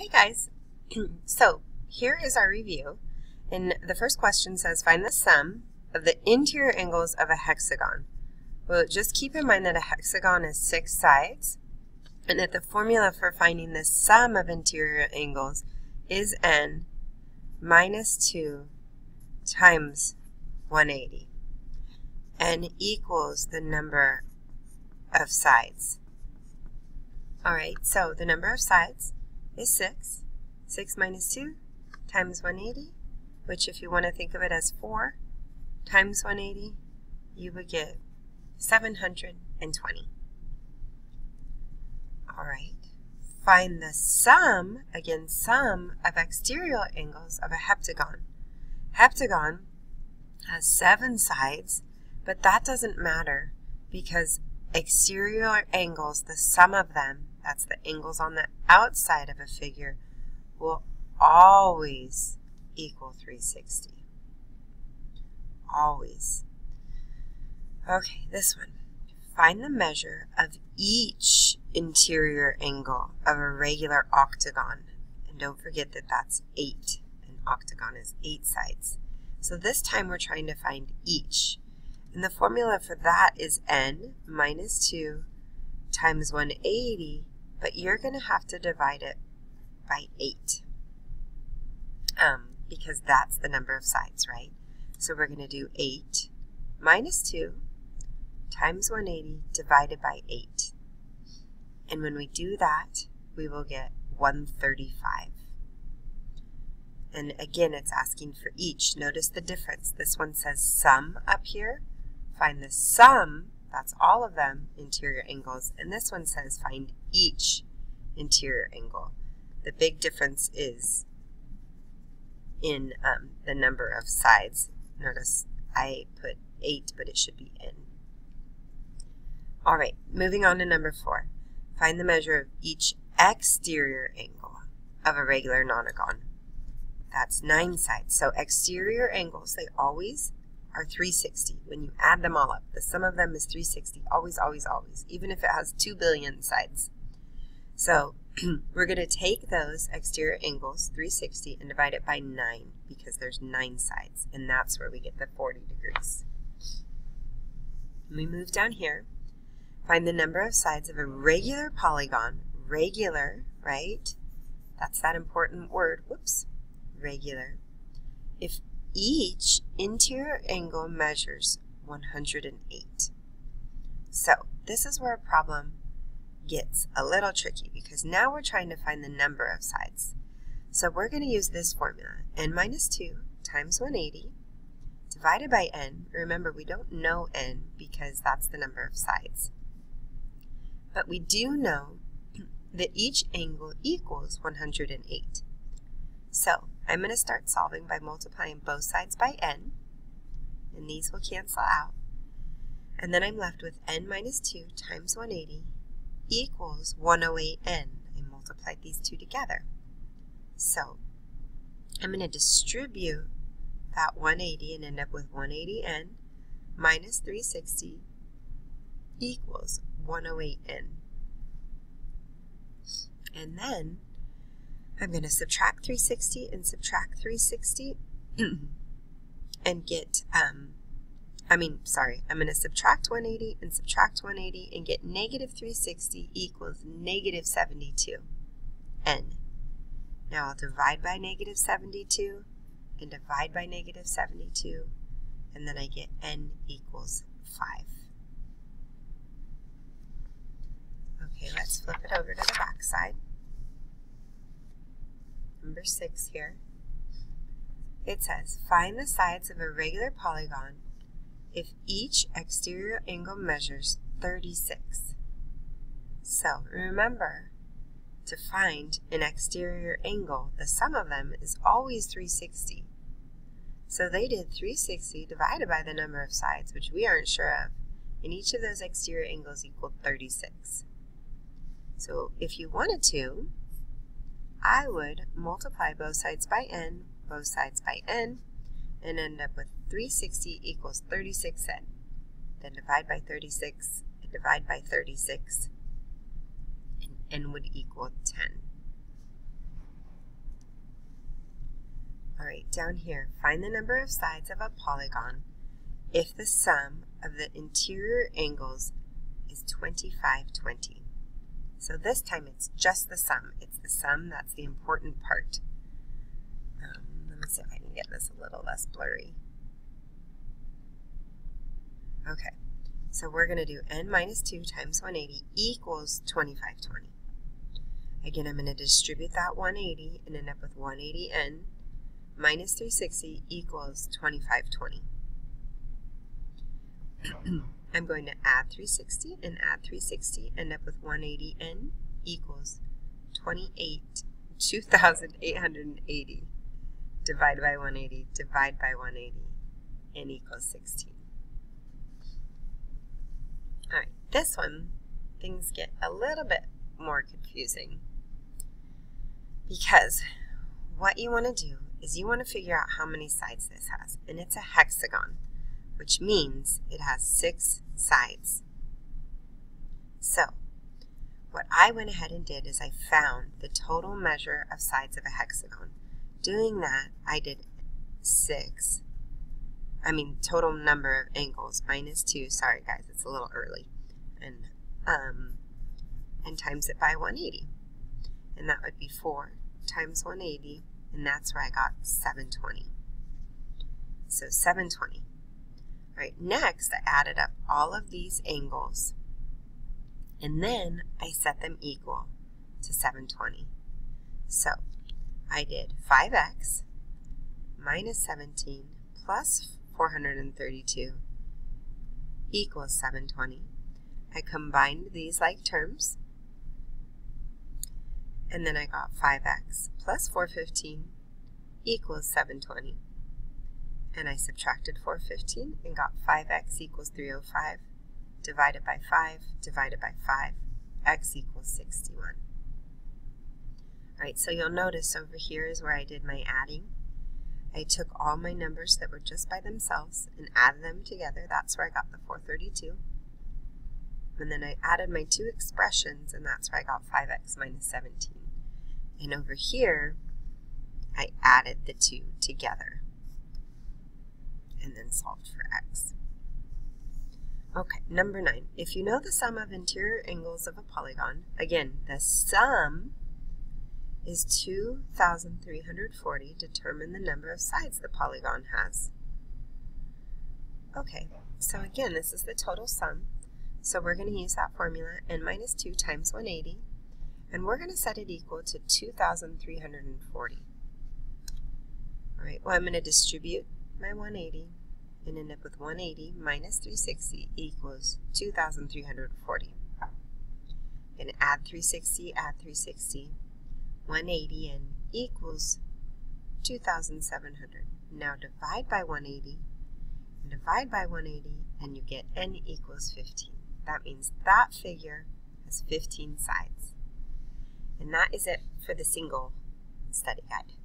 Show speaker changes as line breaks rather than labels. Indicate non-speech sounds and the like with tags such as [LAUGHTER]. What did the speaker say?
Hey guys, [CLEARS THROAT] so here is our review. And the first question says find the sum of the interior angles of a hexagon. Well, just keep in mind that a hexagon is six sides and that the formula for finding the sum of interior angles is n minus 2 times 180. n equals the number of sides. All right, so the number of sides is 6. 6 minus 2 times 180, which if you want to think of it as 4 times 180, you would get 720. All right. Find the sum, again, sum of exterior angles of a heptagon. Heptagon has seven sides, but that doesn't matter because exterior angles, the sum of them, that's the angles on the outside of a figure, will always equal 360. Always. Okay, this one. Find the measure of each interior angle of a regular octagon. And don't forget that that's 8. An octagon is 8 sides. So this time we're trying to find each. And the formula for that is n minus 2 times 180, but you're going to have to divide it by 8 um, because that's the number of sides, right? So we're going to do 8 minus 2 times 180 divided by 8. And when we do that, we will get 135. And again, it's asking for each. Notice the difference. This one says sum up here. Find the sum, that's all of them, interior angles. And this one says find each interior angle. The big difference is in um, the number of sides. Notice I put 8, but it should be n. All right, moving on to number 4. Find the measure of each exterior angle of a regular nonagon. That's 9 sides. So exterior angles, they always are 360 when you add them all up. The sum of them is 360, always, always, always, even if it has 2 billion sides. So [CLEARS THROAT] we're going to take those exterior angles, 360, and divide it by 9 because there's 9 sides, and that's where we get the 40 degrees. we move down here. Find the number of sides of a regular polygon. Regular, right? That's that important word. Whoops. Regular. If each interior angle measures 108. So this is where a problem gets a little tricky because now we're trying to find the number of sides. So we're going to use this formula, n minus 2 times 180 divided by n. Remember, we don't know n because that's the number of sides. But we do know [CLEARS THROAT] that each angle equals 108. So I'm going to start solving by multiplying both sides by n, and these will cancel out. And then I'm left with n minus 2 times 180 equals 108n. I multiplied these two together. So I'm going to distribute that 180 and end up with 180n minus 360 equals 108n. And then I'm going to subtract 360 and subtract 360 [CLEARS THROAT] and get um, I mean, sorry, I'm going to subtract 180 and subtract 180 and get negative 360 equals negative 72, n. Now I'll divide by negative 72 and divide by negative 72, and then I get n equals 5. Okay, let's flip it over to the back side. Number 6 here. It says, find the sides of a regular polygon if each exterior angle measures 36. So remember, to find an exterior angle, the sum of them is always 360. So they did 360 divided by the number of sides, which we aren't sure of, and each of those exterior angles equaled 36. So if you wanted to, I would multiply both sides by n, both sides by n, and end up with 360 equals 36n. Then divide by 36 and divide by 36, and n would equal 10. All right, down here, find the number of sides of a polygon if the sum of the interior angles is 2520. So this time it's just the sum. It's the sum that's the important part. Um, let me see if I can get this a little less blurry. Okay, so we're going to do n minus 2 times 180 equals 2520. Again, I'm going to distribute that 180 and end up with 180n minus 360 equals 2520. [CLEARS THROAT] I'm going to add 360 and add 360, end up with 180n equals 28, 2,880 divided by 180, divide by 180, n equals 16. Alright, this one, things get a little bit more confusing because what you want to do is you want to figure out how many sides this has, and it's a hexagon which means it has six sides. So, what I went ahead and did is I found the total measure of sides of a hexagon. Doing that, I did 6, I mean total number of angles, minus 2, sorry guys, it's a little early, and, um, and times it by 180. And that would be 4 times 180, and that's where I got 720. So 720. Right, next I added up all of these angles and then I set them equal to 720. So I did 5x minus 17 plus 432 equals 720. I combined these like terms and then I got 5x plus 415 equals 720 and I subtracted 415 and got 5x equals 305 divided by 5 divided by 5 x equals 61. Alright, so you'll notice over here is where I did my adding. I took all my numbers that were just by themselves and added them together. That's where I got the 432. And then I added my two expressions, and that's where I got 5x minus 17. And over here, I added the two together and then solved for x. Okay, number nine. If you know the sum of interior angles of a polygon, again, the sum is 2,340. Determine the number of sides the polygon has. Okay, so again, this is the total sum. So we're going to use that formula, n minus 2 times 180, and we're going to set it equal to 2,340. All right, well, I'm going to distribute my 180 and end up with 180 minus 360 equals 2,340. And add 360, add 360, 180 and equals 2,700. Now divide by 180, and divide by 180, and you get n equals 15. That means that figure has 15 sides. And that is it for the single study guide.